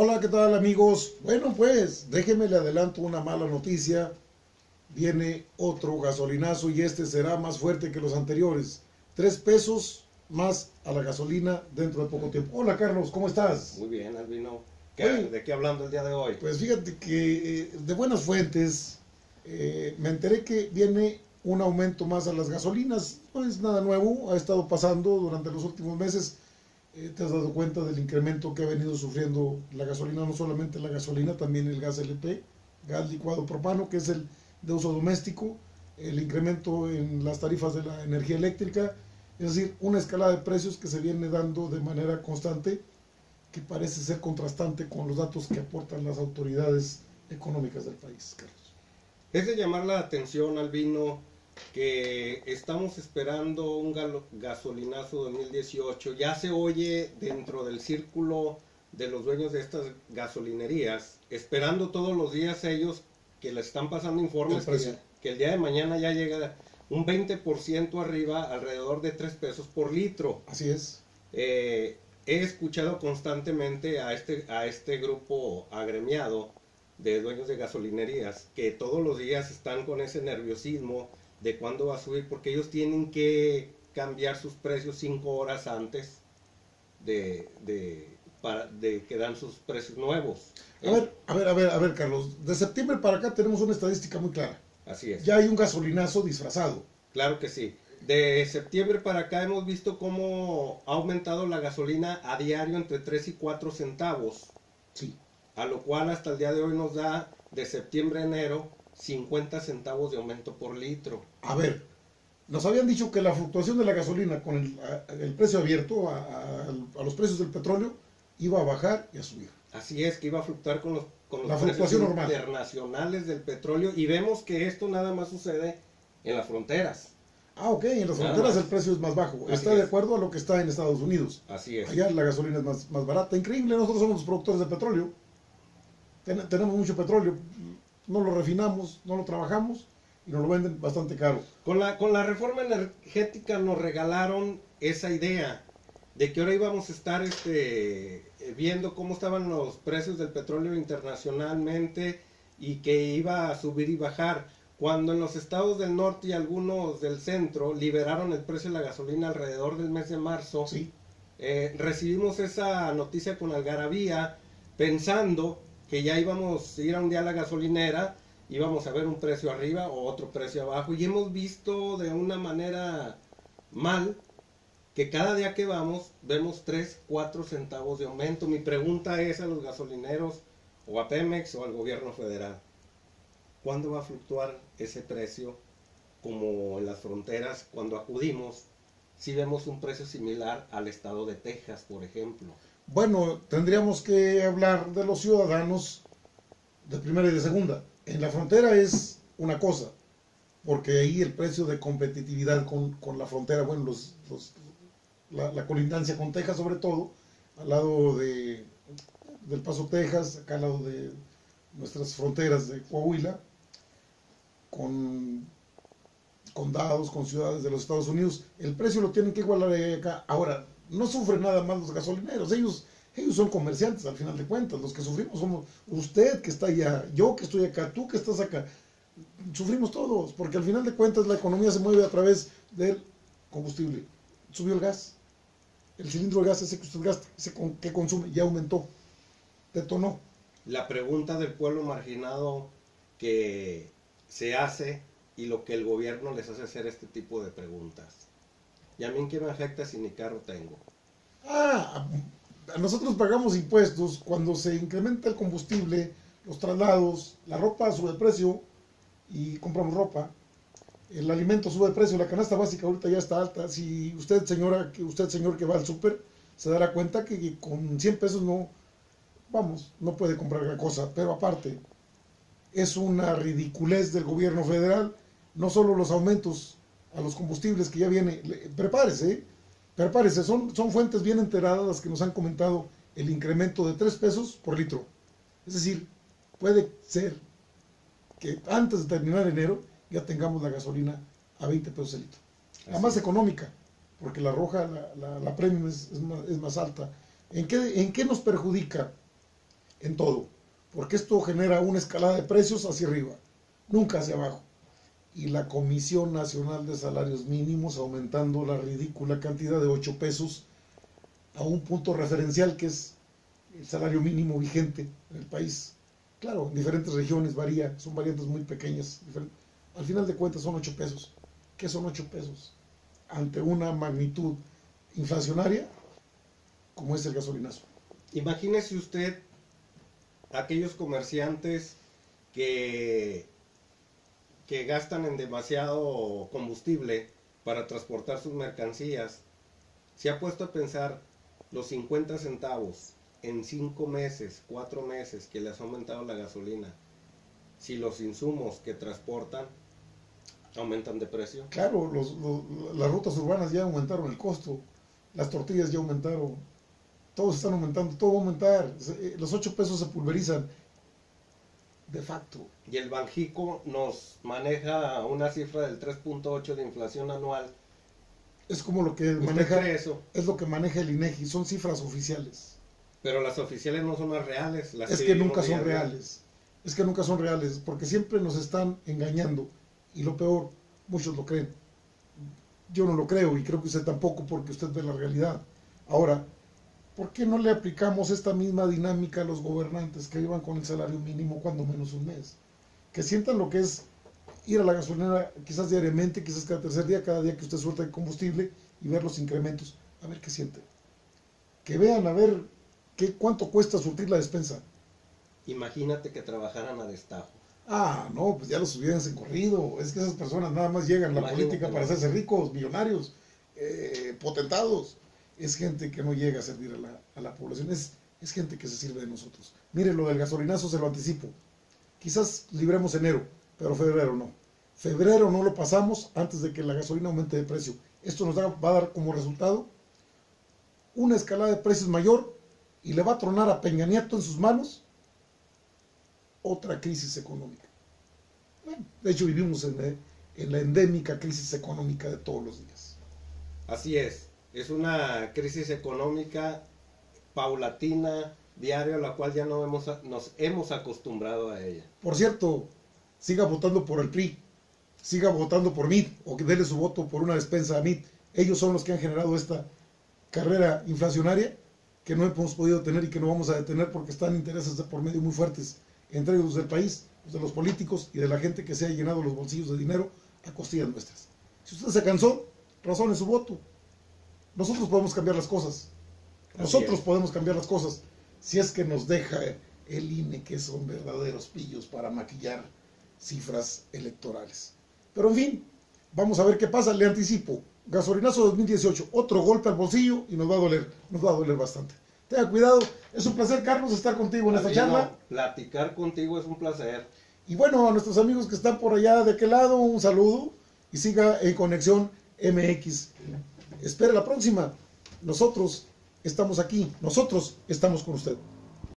Hola, ¿qué tal amigos? Bueno, pues déjenme le adelanto una mala noticia. Viene otro gasolinazo y este será más fuerte que los anteriores. Tres pesos más a la gasolina dentro de poco tiempo. Hola Carlos, ¿cómo estás? Muy bien, Albino. ¿Qué- Oye. ¿De qué hablando el día de hoy? Pues fíjate que eh, de buenas fuentes eh, me enteré que viene un aumento más a las gasolinas. No es nada nuevo, ha estado pasando durante los últimos meses. Eh, te has dado cuenta del incremento que ha venido sufriendo la gasolina, no solamente la gasolina, también el gas LP, gas licuado propano, que es el de uso doméstico, el incremento en las tarifas de la energía eléctrica, es decir, una escalada de precios que se viene dando de manera constante que parece ser contrastante con los datos que aportan las autoridades económicas del país, Carlos. Es de llamar la atención, Albino, que estamos esperando un gasolinazo 2018. Ya se oye dentro del círculo de los dueños de estas gasolinerías, esperando todos los días ellos que les están pasando informes que el día de mañana ya llega un 20% arriba, alrededor de 3 pesos por litro. Así es. Eh, he escuchado constantemente a este, a este grupo agremiado de dueños de gasolinerías que todos los días están con ese nerviosismo de cuándo va a subir porque ellos tienen que cambiar sus precios cinco horas antes de, de, para- de que dan sus precios nuevos. A ver, a ver, a ver, a ver, Carlos. De septiembre para acá tenemos una estadística muy clara. Así es. Ya hay un gasolinazo disfrazado. Claro que sí. De septiembre para acá hemos visto cómo ha aumentado la gasolina a diario entre 3 y 4 centavos. Sí. a lo cual hasta el día de hoy nos da de septiembre a enero 50 centavos de aumento por litro. A ver, nos habían dicho que la fluctuación de la gasolina con el, a- el precio abierto a, a- a los precios del petróleo iba a bajar y a subir. Así es que iba a fluctuar con los, con los La precios normal. internacionales del petróleo y vemos que esto nada más sucede en las fronteras. Ah, ok, en las Nada fronteras más. el precio es más bajo. Así Está de acuerdo a lo que está en Estados Unidos. Así es. Allá la gasolina es más, más barata. Increíble, nosotros somos los productores de petróleo. Ten- tenemos mucho petróleo. No lo refinamos, no lo trabajamos y nos lo venden bastante caro. Con la, con la reforma energética nos regalaron esa idea de que ahora íbamos a estar este, eh, viendo cómo estaban los precios del petróleo internacionalmente y que iba a subir y bajar. Cuando en los estados del norte y algunos del centro liberaron el precio de la gasolina alrededor del mes de marzo, Sí, eh, recibimos esa noticia con algarabía pensando que ya íbamos a ir a un día a la gasolinera, íbamos a ver un precio arriba o otro precio abajo y hemos visto de una manera mal que cada día que vamos vemos 3, 4 centavos de aumento. Mi pregunta es a los gasolineros o a Pemex o al gobierno federal, ¿cuándo va a fluctuar ese precio como en las fronteras cuando acudimos? Si vemos un precio similar al estado de Texas, por ejemplo. Bueno, tendríamos que hablar de los ciudadanos de primera y de segunda. En la frontera es una cosa, porque ahí el precio de competitividad con, con la frontera, bueno, los, los- la, la colindancia con Texas sobre todo, al lado de, del Paso, Texas, acá al lado de nuestras fronteras de Coahuila, con condados, con ciudades de los Estados Unidos, el precio lo tienen que igualar acá. Ahora, no sufren nada más los gasolineros, ellos, ellos son comerciantes al final de cuentas, los que sufrimos somos usted que está allá, yo que estoy acá, tú que estás acá, sufrimos todos, porque al final de cuentas la economía se mueve a través del combustible. Subió el gas, el cilindro de gas ese que usted gasta, ese que consume, ya aumentó, detonó. La pregunta del pueblo marginado que se hace y lo que el gobierno les hace hacer este tipo de preguntas. ¿Y a mí en qué me afecta si ni carro tengo? Ah, nosotros pagamos impuestos cuando se incrementa el combustible, los traslados, la ropa sube de precio y compramos ropa. El alimento sube de precio, la canasta básica ahorita ya está alta. Si usted, señora, que usted, señor que va al súper, se dará cuenta que con 100 pesos no, vamos, no puede comprar gran cosa. Pero aparte, es una ridiculez del gobierno federal, no solo los aumentos a los combustibles que ya viene, prepárese, prepárese, son, son fuentes bien enteradas las que nos han comentado el incremento de 3 pesos por litro. Es decir, puede ser que antes de terminar enero ya tengamos la gasolina a 20 pesos el litro. La más económica, porque la roja, la, la, la premium es, es más, es más alta. ¿En qué, ¿En qué nos perjudica en todo, porque esto genera una escalada de precios hacia arriba, nunca hacia abajo. Y la Comisión Nacional de Salarios Mínimos aumentando la ridícula cantidad de 8 pesos a un punto referencial que es el salario mínimo vigente en el país. Claro, en diferentes regiones varía, son variantes muy pequeñas. Al final de cuentas son 8 pesos. ¿Qué son 8 pesos? Ante una magnitud inflacionaria como es el gasolinazo. Imagínese usted aquellos comerciantes que, que gastan en demasiado combustible para transportar sus mercancías. Se ha puesto a pensar los 50 centavos en 5 meses, 4 meses que les ha aumentado la gasolina, si los insumos que transportan aumentan de precio. Claro, las rutas urbanas ya aumentaron el costo, las tortillas ya aumentaron, todos están aumentando, todo va a aumentar. Eh, los 8 pesos se pulverizan de facto. Y el Banjico nos maneja una cifra del 3.8 de inflación anual. Es como lo que maneja eso? Es lo que maneja el INEGI, son cifras oficiales. Pero las oficiales no son las reales. Las es que, nunca son reales. Es que nunca son reales, porque siempre nos están engañando. Y lo peor, muchos lo creen. Yo no lo creo y creo que usted tampoco porque usted ve la realidad. Ahora, ¿por qué no le aplicamos esta misma dinámica a los gobernantes que vivan con el salario mínimo cuando menos un mes? Que sientan lo que es ir a la gasolinera quizás diariamente, quizás cada tercer día, cada día que usted suelta el combustible y ver los incrementos, a ver qué siente. Que vean a ver qué, cuánto cuesta surtir la despensa. Imagínate que trabajaran a destajo. Ah, no, pues ya los hubieran corrido. Es que esas personas nada más llegan a la política para hacerse ricos, millonarios, eh, potentados es gente que no llega a servir a la, población, es, es, gente que se sirve de nosotros. Mire, lo del gasolinazo se lo anticipo. Quizás libremos enero, pero febrero no. Febrero no lo pasamos antes de que la gasolina aumente de precio. Esto nos va a dar como resultado una escalada de precios mayor y le va a tronar a Peña Nieto en sus manos otra crisis económica. Bueno, de hecho vivimos en la endémica crisis económica de todos los días. Así es es una crisis económica paulatina, diaria, la cual ya no hemos, nos hemos acostumbrado a ella. Por cierto, siga votando por el PRI, siga votando por MIT, o que déle su voto por una despensa a MIT. Ellos son los que han generado esta carrera inflacionaria que no hemos podido tener y que no vamos a detener porque están intereses de por medio muy fuertes entre ellos del país, de los políticos y de la gente que se ha llenado los bolsillos de dinero a costillas nuestras. Si usted se cansó, razone su voto. Nosotros podemos cambiar las cosas. Nosotros podemos cambiar las cosas si es que nos deja el INE, que son verdaderos pillos para maquillar cifras electorales. Pero en fin, vamos a ver qué pasa. Le anticipo, gasolinazo 2018, otro golpe al bolsillo y nos va a doler, nos va a doler bastante. Tenga cuidado, es un placer, Carlos, estar contigo en esta charla. platicar contigo es un placer. Y bueno, a nuestros amigos que están por allá de aquel lado, un saludo y siga en Conexión MX. Espere la próxima. Nosotros estamos aquí. Nosotros estamos con usted.